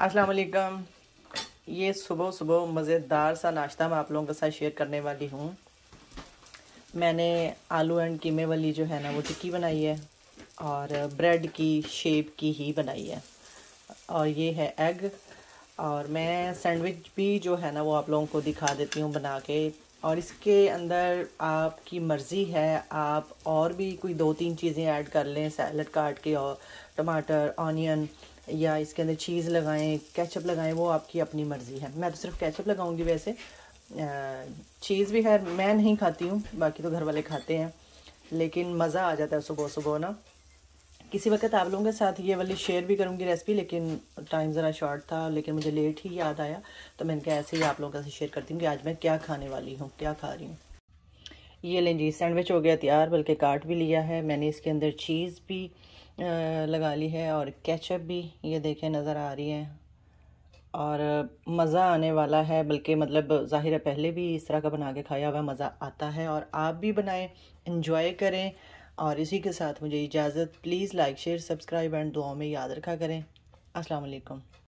अस्सलाम वालेकुम। ये सुबह सुबह मज़ेदार सा नाश्ता मैं आप लोगों के साथ शेयर करने वाली हूँ। मैंने आलू एंड कीमे वाली जो है ना, वो टिक्की बनाई है और ब्रेड की शेप की ही बनाई है। और ये है एग। और मैं सैंडविच भी जो है ना, वो आप लोगों को दिखा देती हूँ बना के। और इसके अंदर आपकी मर्ज़ी है, आप और भी कोई दो तीन चीज़ें ऐड कर लें। सैलड काट के और टमाटर, ऑनियन या इसके अंदर चीज़ लगाएँ केचप लगाएँ, वो आपकी अपनी मर्ज़ी है। मैं तो सिर्फ़ केचप लगाऊँगी वैसे। चीज़ भी खैर मैं नहीं खाती हूँ, बाकी तो घर वाले खाते हैं, लेकिन मज़ा आ जाता है सुबह सुबह ना। किसी वक्त आप लोगों के साथ ये वाली शेयर भी करूँगी रेसिपी लेकिन टाइम ज़रा शॉर्ट था, लेकिन मुझे लेट ही याद आया तो मैंने कहा ऐसे ही आप लोगों के साथ शेयर करती हूँ कि आज मैं क्या खाने वाली हूँ, क्या खा रही हूँ। ये लें जी सैंडविच हो गया तैयार, बल्कि काट भी लिया है। मैंने इसके अंदर चीज़ भी लगा ली है और केचप भी, ये देखें, नज़र आ रही है। और मज़ा आने वाला है, बल्कि मतलब ज़ाहिर है, पहले भी इस तरह का बना के खाया हुआ मज़ा आता है। और आप भी बनाएँ इंजॉय करें। और इसी के साथ मुझे इजाज़त please like share subscribe and दुआओं में याद रखा करें। अस्सलाम वालेकुम।